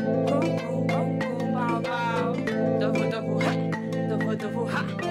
Boom, boom, bow, bow. Double, double, ha. Double, double, ha.